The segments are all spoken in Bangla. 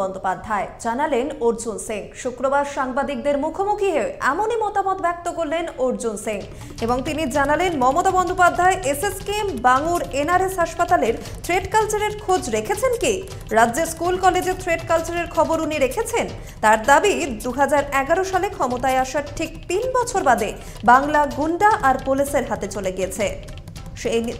বন্দ্যোপাধ্যায় জানালেন অর্জুন সিং। শুক্রবার সাংবাদিকদের মুখোমুখি হয়ে এমনই মতামত ব্যক্ত করলেন অর্জুন সিং। এবং তিনি জানালেন, মমতা বন্দ্যোপাধ্যায় এসএসকেএম বাঙুর, এনআরএস হাসপাতালের থ্রেড কালচারের খোঁজ রেখেছেন কি? রাজ্যের স্কুল, কলেজে থ্রেড কালচারের খবর উনি রেখেছেন? তার দাবি দু হাজার এগারো সালে ক্ষমতায় আসার ঠিক তিন বছর বাদে বাংলা গুন্ডা আর পুলিশের হাতে চলে গিয়েছে।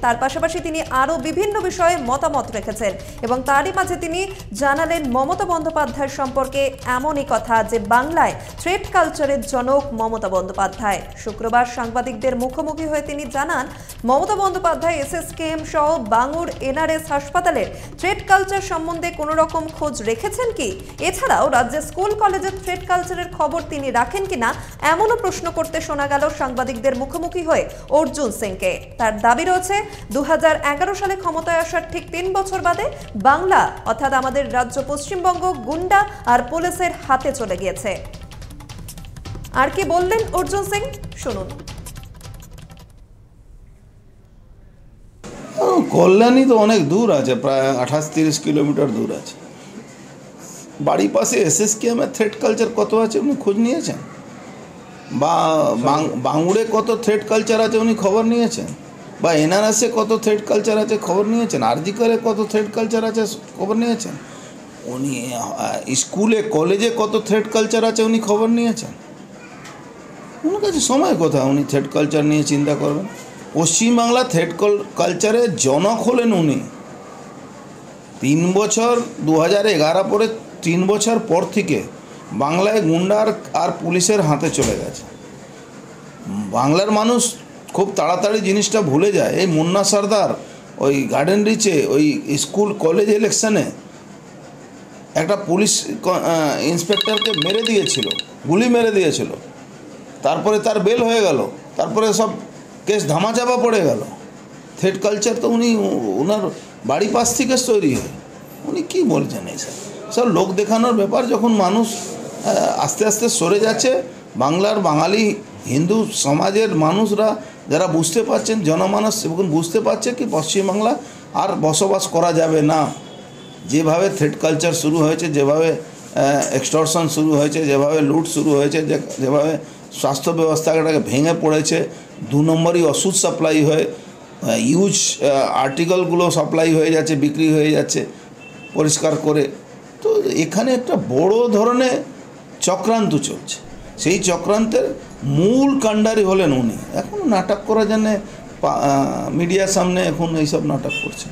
তার পাশাপাশি তিনি আরও বিভিন্ন বিষয়ে মতামত রেখেছেন এবং তারই মাঝে তিনি জানালেন, মমতা বন্দ্যোপাধ্যায় সম্পর্কে এমনই কথা যে বাংলায় থ্রেড কালচারের জনক মমতা বন্দ্যোপাধ্যায়। শুক্রবার সাংবাদিকদের মুখোমুখি হয়ে তিনি জানান, মমতা বন্দ্যোপাধ্যায়, এসএসকেএম সহ বাঙুর এনআরএস হাসপাতালের থ্রেড কালচার সম্বন্ধে কোনো রকম খোঁজ রেখেছেন কি? এছাড়াও রাজ্যের স্কুল কলেজের থ্রেড কালচারের খবর তিনি রাখেন কিনা এমনও প্রশ্ন করতে শোনা গেল সাংবাদিকদের মুখোমুখি হয়ে অর্জুন সিংকে। তার দাবি রয়েছে। দু সালে ক্ষমতায় আসার ঠিক তিন বছর বাদে বাংলা, অর্থাৎ আমাদের রাজ্য পশ্চিমবঙ্গ, গুন্ডা আর পুলিশের হাতে চলে গিয়েছে। আর কি বললেন অর্জুন সিং? শুনুন। কল্যাণী তো অনেক দূর আছে, প্রায় আঠাশ তিরিশ কিলোমিটার দূর আছে। বাড়ির পাশে এসএসকেএমের থ্রেড কালচার কত আছে উনি খোঁজ নিয়েছেন? বা বাঙুড়ে কত থ্রেড কালচার আছে উনি খবর নিয়েছেন? বা এনআরএসে কত থ্রেড কালচার আছে খবর নিয়েছেন? আরজিকারে কত থ্রেড কালচার আছে খবর নিয়েছেন? উনি স্কুলে, কলেজে কত থ্রেড কালচার আছে উনি খবর নিয়েছেন? ওনার কাছে সময় কোথায় উনি থ্রেড কালচার নিয়ে চিন্তা করবেন? পশ্চিমবাংলা থ্রেড কালচারের জনক হলেন উনি। তিন বছর দু হাজার এগারো পরে তিন বছর পর থেকে বাংলায় গুন্ডার আর পুলিশের হাতে চলে গেছে। বাংলার মানুষ খুব তাড়াতাড়ি জিনিসটা ভুলে যায়। এই মুন্না সর্দার ওই গার্ডেন রিচে ওই স্কুল কলেজ ইলেকশনে একটা পুলিশ ইন্সপেক্টরকে মেরে দিয়েছিল, গুলি মেরে দিয়েছিল। তারপরে তার বেল হয়ে গেল, তারপরে সব কেস ধামাচাপা পড়ে গেল। থ্রেড কালচার তো উনি ওনার বাড়ি পাশ থেকে তৈরি হয়। উনি কি বলছেন এইসব সব লোক দেখানোর ব্যাপার, যখন মানুষ আস্তে আস্তে সরে যাচ্ছে, বাংলার বাঙালি হিন্দু সমাজের মানুষরা যারা বুঝতে পারছেন, জনমানস এখন বুঝতে পারছে কি পশ্চিমবাংলা আর বসবাস করা যাবে না। যেভাবে থ্রেড কালচার শুরু হয়েছে, যেভাবে এক্সটর্শন শুরু হয়েছে, যেভাবে লুট শুরু হয়েছে যেভাবে স্বাস্থ্য ব্যবস্থাটাকে ভেঙে পড়েছে, দু নম্বরই ওষুধ সাপ্লাই হয়ে ইউজ আর্টিকেলগুলো সাপ্লাই হয়ে যাচ্ছে, বিক্রি হয়ে যাচ্ছে পরিষ্কার করে। তো এখানে একটা বড় ধরনের চক্রান্ত চলছে। সেই চক্রান্তের মূল কাণ্ডারি হলেন উনি। এখন নাটক করা জন্যে মিডিয়ার সামনে এখন এইসব নাটক করছে।